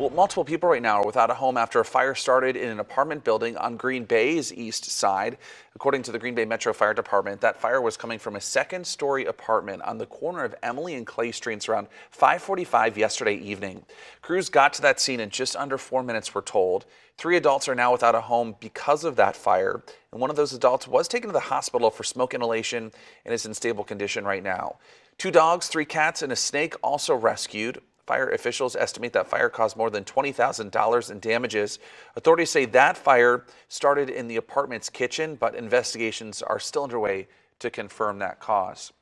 Well, multiple people right now are without a home after a fire started in an apartment building on Green Bay's east side. According to the Green Bay Metro Fire Department, that fire was coming from a second story apartment on the corner of Emily and Clay Streets around 545 yesterday evening. Crews got to that scene in just under four minutes, we're told. Three adults are now without a home because of that fire, and one of those adults was taken to the hospital for smoke inhalation and is in stable condition right now. Two dogs, three cats, and a snake also rescued. Fire officials estimate that fire caused more than $20,000 in damages. Authorities say that fire started in the apartment's kitchen, but investigations are still underway to confirm that cause.